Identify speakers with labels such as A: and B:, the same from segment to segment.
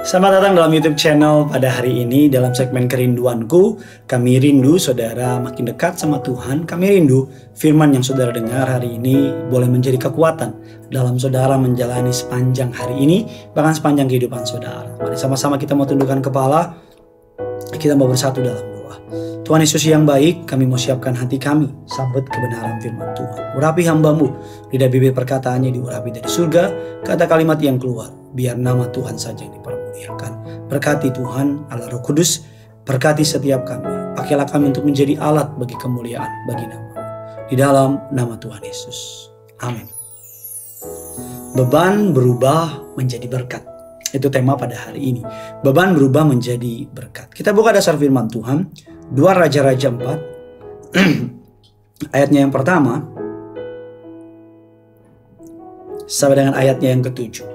A: Selamat datang dalam YouTube channel pada hari ini dalam segmen kerinduanku. Kami rindu saudara makin dekat sama Tuhan. Kami rindu firman yang saudara dengar hari ini boleh menjadi kekuatan dalam saudara menjalani sepanjang hari ini, bahkan sepanjang kehidupan saudara. Mari sama-sama kita mau tundukkan kepala, kita mau bersatu dalam. Tuhan Yesus yang baik, kami mau siapkan hati kami sambut kebenaran firman Tuhan. Urapi hambamu, lidah bibir perkataannya diurapi dari surga, kata kalimat yang keluar, biar nama Tuhan saja yang dipermuliakan. Berkati Tuhan Allah Roh Kudus, berkati setiap kami. Pakailah kami untuk menjadi alat bagi kemuliaan bagi nama. Di dalam nama Tuhan Yesus. Amin. Beban berubah menjadi berkat. Itu tema pada hari ini. Beban berubah menjadi berkat. Kita buka dasar firman Tuhan. Dua Raja-Raja 4. Ayatnya yang pertama. Sampai dengan ayatnya yang ketujuh.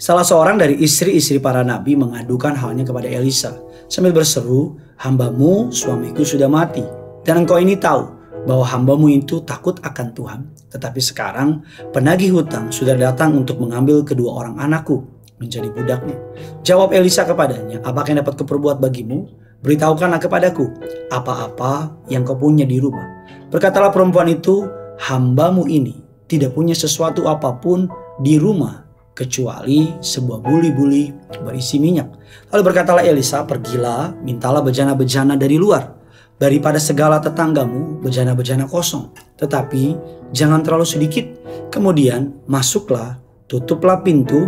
A: Salah seorang dari istri-istri para nabi mengadukan halnya kepada Elisa sambil berseru, hambamu suamiku sudah mati dan engkau ini tahu bahwa hambamu itu takut akan Tuhan. Tetapi sekarang penagih hutang sudah datang untuk mengambil kedua orang anakku menjadi budaknya. Jawab Elisa kepadanya, apakah yang dapat keperbuat bagimu? Beritahukanlah kepadaku apa-apa yang kau punya di rumah. Berkatalah perempuan itu, hambamu ini tidak punya sesuatu apa pun di rumah kecuali sebuah buli-buli berisi minyak. Lalu berkatalah Elisa, pergilah, mintalah bejana-bejana dari luar. Daripada segala tetanggamu, bejana-bejana kosong. Tetapi jangan terlalu sedikit. Kemudian masuklah, tutuplah pintu,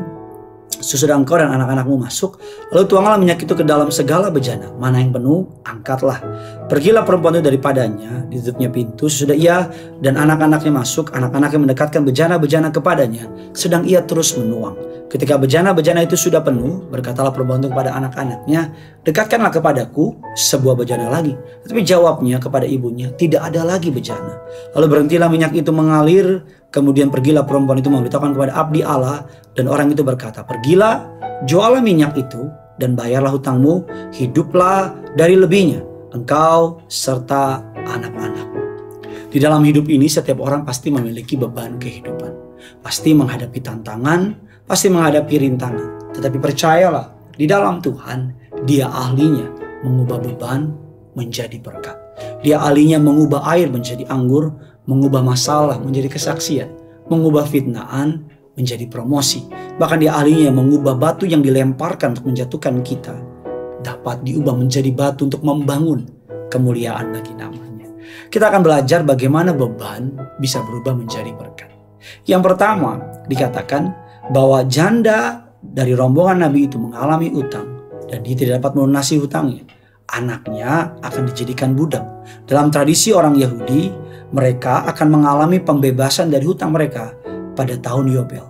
A: Sesudah engkau dan anak-anakmu masuk, lalu tuanglah minyak itu ke dalam segala bejana. Mana yang penuh, angkatlah. Pergilah perempuan itu daripadanya, ditutupnya pintu. Sesudah ia dan anak-anaknya masuk, anak-anaknya mendekatkan bejana-bejana kepadanya, sedang ia terus menuang. Ketika bejana-bejana itu sudah penuh, berkatalah perempuan itu kepada anak-anaknya, dekatkanlah kepadaku sebuah bejana lagi. Tetapi jawabnya kepada ibunya, tidak ada lagi bejana. Lalu berhentilah minyak itu mengalir, kemudian pergilah perempuan itu memberitahukan kepada abdi Allah, dan orang itu berkata, pergilah, jualah minyak itu, dan bayarlah hutangmu, hiduplah dari lebihnya, engkau serta anak-anak. Di dalam hidup ini setiap orang pasti memiliki beban kehidupan. Pasti menghadapi tantangan, pasti menghadapi rintangan. Tetapi percayalah, di dalam Tuhan, dia ahlinya mengubah beban menjadi berkat. Dia ahlinya mengubah air menjadi anggur, mengubah masalah menjadi kesaksian, mengubah fitnaan menjadi promosi. Bahkan dia ahlinya mengubah batu yang dilemparkan untuk menjatuhkan kita dapat diubah menjadi batu untuk membangun kemuliaan bagi namanya. Kita akan belajar bagaimana beban bisa berubah menjadi berkat. Yang pertama dikatakan bahwa janda dari rombongan Nabi itu mengalami utang dan dia tidak dapat melunasi hutangnya. Anaknya akan dijadikan budak. Dalam tradisi orang Yahudi, mereka akan mengalami pembebasan dari hutang mereka pada tahun Yobel.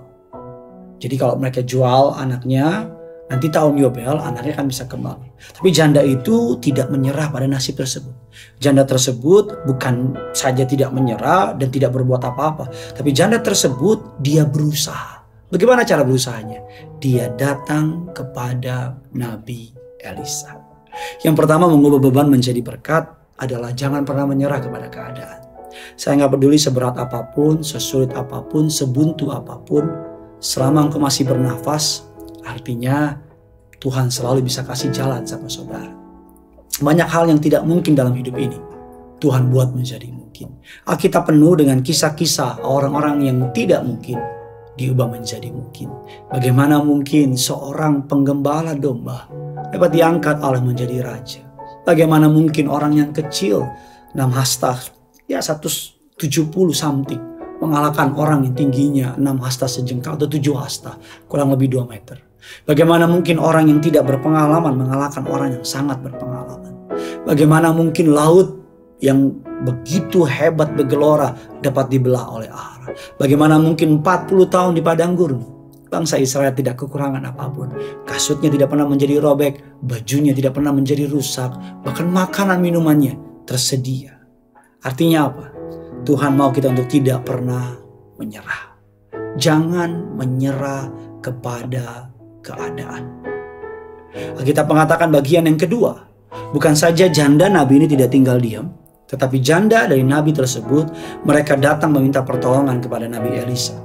A: Jadi kalau mereka jual anaknya, nanti tahun Yobel anaknya akan bisa kembali. Tapi janda itu tidak menyerah pada nasib tersebut. Janda tersebut bukan saja tidak menyerah dan tidak berbuat apa-apa, tapi janda tersebut dia berusaha Bagaimana cara berusahanya? Dia datang kepada Nabi Elisa. Yang pertama mengubah beban menjadi berkat adalah jangan pernah menyerah kepada keadaan. Saya nggak peduli seberat apa pun, sesulit apa pun, sebuntu apa pun, selama engkau masih bernafas, artinya Tuhan selalu bisa kasih jalan sama saudara. Banyak hal yang tidak mungkin dalam hidup ini, Tuhan buat menjadi mungkin. Alkitab penuh dengan kisah-kisah orang-orang yang tidak mungkin, diubah menjadi mungkin. Bagaimana mungkin seorang penggembala domba dapat diangkat Allah menjadi raja? Bagaimana mungkin orang yang kecil, enam hasta, ya 170 something, mengalahkan orang yang tingginya enam hasta sejengkal atau tujuh hasta, kurang lebih 2 meter. Bagaimana mungkin orang yang tidak berpengalaman mengalahkan orang yang sangat berpengalaman? Bagaimana mungkin laut yang begitu hebat bergelora dapat dibelah oleh arah. Bagaimana mungkin 40 tahun di padang gurun bangsa Israel tidak kekurangan apa pun. Kasutnya tidak pernah menjadi robek, bajunya tidak pernah menjadi rusak, bahkan makanan minumannya tersedia. Artinya apa? Tuhan mau kita untuk tidak pernah menyerah. Jangan menyerah kepada keadaan. Kita mengatakan bagian yang kedua, bukan saja janda nabi ini tidak tinggal diam, tetapi janda dari nabi tersebut, mereka datang meminta pertolongan kepada Nabi Elisa.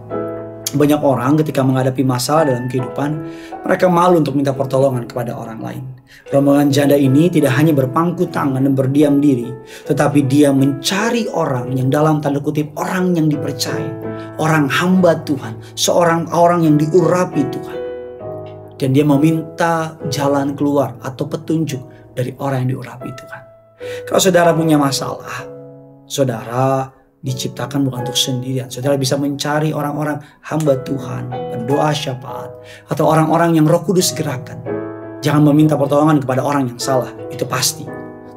A: Banyak orang ketika menghadapi masalah dalam kehidupan, mereka malu untuk minta pertolongan kepada orang lain. Rombongan janda ini tidak hanya berpangku tangan dan berdiam diri, tetapi dia mencari orang yang dalam tanda kutip orang yang dipercaya, orang hamba Tuhan, seorang orang yang diurapi Tuhan. Dan dia meminta jalan keluar atau petunjuk dari orang yang diurapi Tuhan. Kalau saudara punya masalah, saudara diciptakan bukan untuk sendirian. Saudara bisa mencari orang-orang hamba Tuhan, berdoa syafaat, atau orang-orang yang roh kudus gerakan. Jangan meminta pertolongan kepada orang yang salah, itu pasti.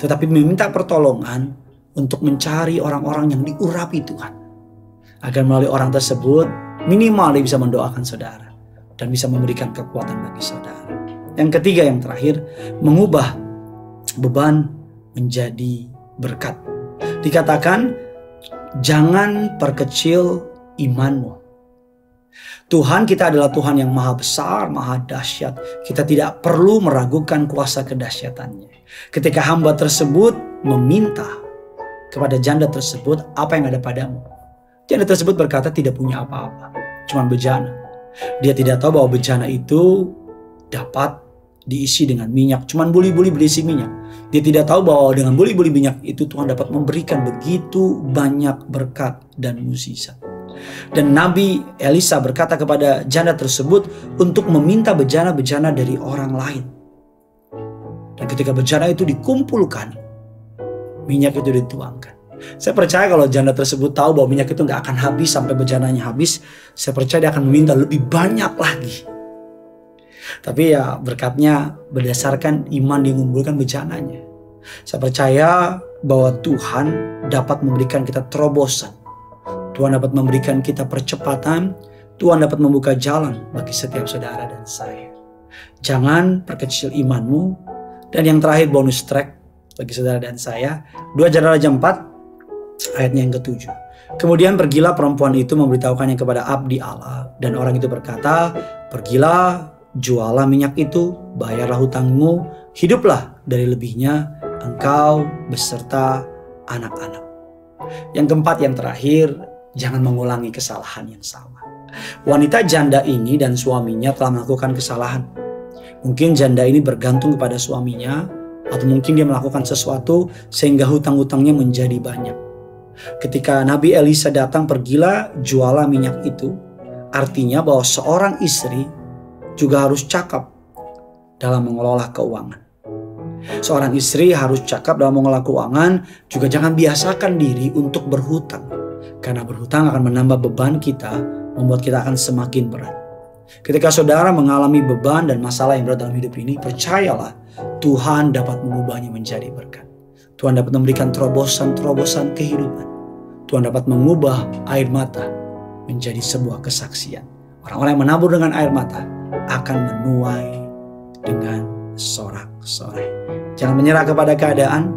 A: Tetapi meminta pertolongan untuk mencari orang-orang yang diurapi Tuhan. Agar melalui orang tersebut, minimal dia bisa mendoakan saudara. Dan bisa memberikan kekuatan bagi saudara. Yang ketiga yang terakhir, mengubah beban menjadi berkat. Dikatakan Jangan perkecil imanmu. Tuhan kita adalah Tuhan yang maha besar, maha dahsyat. Kita tidak perlu meragukan kuasa kedahsyatannya. Ketika hamba tersebut meminta kepada janda tersebut apa yang ada padamu. Janda tersebut berkata tidak punya apa-apa, cuma bejana. Dia tidak tahu bahwa bejana itu dapat diisi dengan minyak. Cuman buli-buli berisi minyak. Dia tidak tahu bahwa dengan buli-buli minyak itu Tuhan dapat memberikan begitu banyak berkat dan mukjizat. Dan Nabi Elisa berkata kepada janda tersebut untuk meminta bejana-bejana dari orang lain. Dan ketika bejana itu dikumpulkan, minyak itu dituangkan. Saya percaya kalau janda tersebut tahu bahwa minyak itu nggak akan habis sampai bejananya habis, saya percaya dia akan meminta lebih banyak lagi. Tapi ya berkatnya berdasarkan iman yang mengumpulkan bejananya. Saya percaya bahwa Tuhan dapat memberikan kita terobosan. Tuhan dapat memberikan kita percepatan. Tuhan dapat membuka jalan bagi setiap saudara dan saya. Jangan perkecil imanmu. Dan yang terakhir bonus track bagi saudara dan saya. 2 Raja 4 ayatnya yang ketujuh. Kemudian pergilah perempuan itu memberitahukannya kepada abdi Allah. Dan orang itu berkata, pergilah jualah minyak itu, bayarlah hutangmu, hiduplah dari lebihnya engkau beserta anak-anak. Yang keempat, yang terakhir, jangan mengulangi kesalahan yang sama. Wanita janda ini dan suaminya telah melakukan kesalahan. Mungkin janda ini bergantung kepada suaminya, atau mungkin dia melakukan sesuatu sehingga hutang-hutangnya menjadi banyak. Ketika Nabi Elisa datang, pergilah jualah minyak itu. Artinya bahwa seorang istri juga harus cakap dalam mengelola keuangan. Seorang istri harus cakap dalam mengelola keuangan, juga jangan biasakan diri untuk berhutang. Karena berhutang akan menambah beban kita, membuat kita akan semakin berat. Ketika saudara mengalami beban dan masalah yang berat dalam hidup ini, percayalah Tuhan dapat mengubahnya menjadi berkat. Tuhan dapat memberikan terobosan-terobosan kehidupan. Tuhan dapat mengubah air mata menjadi sebuah kesaksian. Orang-orang yang menabur dengan air mata akan menuai dengan sorak-sorai. Jangan menyerah kepada keadaan,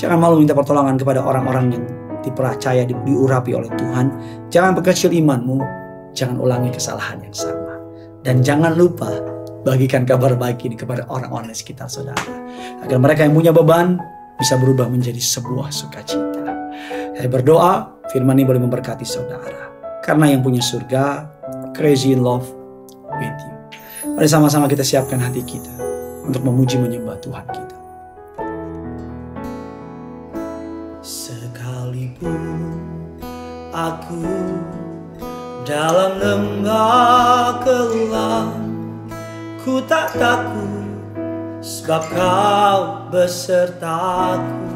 A: jangan malu minta pertolongan kepada orang-orang yang dipercaya, di, diurapi oleh Tuhan. Jangan berkecil imanmu, jangan ulangi kesalahan yang sama. Dan jangan lupa bagikan kabar baik ini kepada orang-orang di sekitar saudara. Agar mereka yang punya beban bisa berubah menjadi sebuah sukacita. Saya berdoa firman ini boleh memberkati saudara. Karena yang punya surga, crazy in love with you. Mari sama-sama kita siapkan hati kita untuk memuji menyembah Tuhan kita. Sekalipun aku dalam lembah kelam, ku tak takut sebab kau besertaku.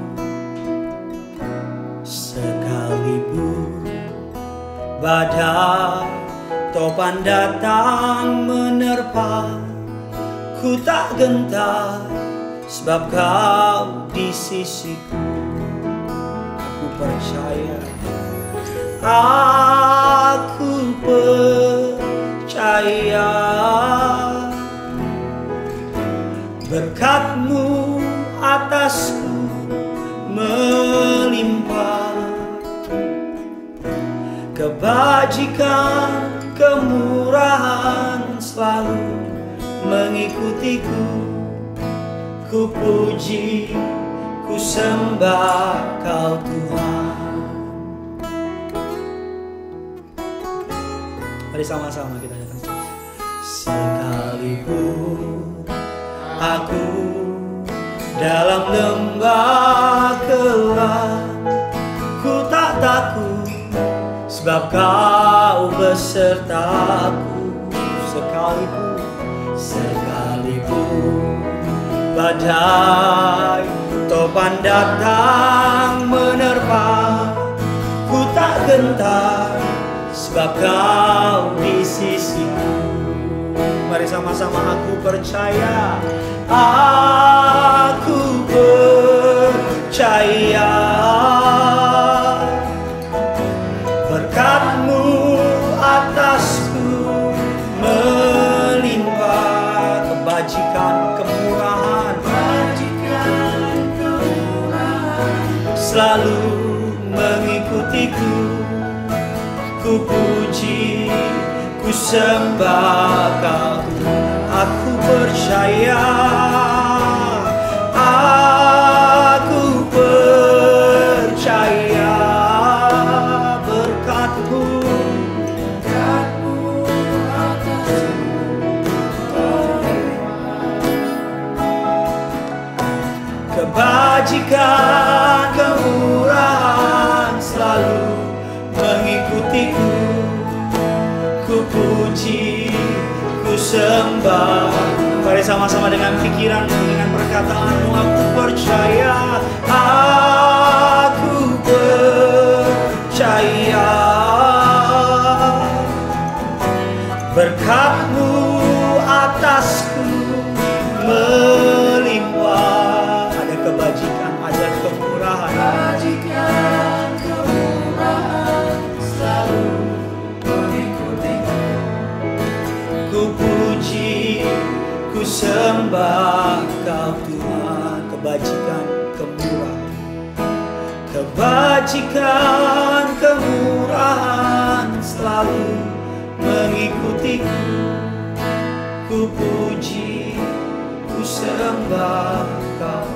A: Sekalipun badai Topan datang menerpa Ku tak gentar Sebab kau di sisiku. Aku percaya Aku percaya. Berkatmu atasku melimpah. Kebajikan kemurahan selalu mengikutiku Ku puji, ku sembah kau Tuhan Mari sama-sama kita datang. Sekalipun aku dalam lembah gelap, ku tak takut sebab kau besertaku. Sekalipun, sekalipun badai topan datang menerpa, ku tak gentar sebab kau di sisiku. Mari sama-sama aku percaya, aku percaya sembah kau aku percaya? Aku percaya berkatmu kebajikan kemurahan selalu mengikutiku sembah mari sama-sama dengan pikiran dengan perkataanmu aku percaya kebajikan kemurahan selalu mengikutiku ku puji ku sembah kau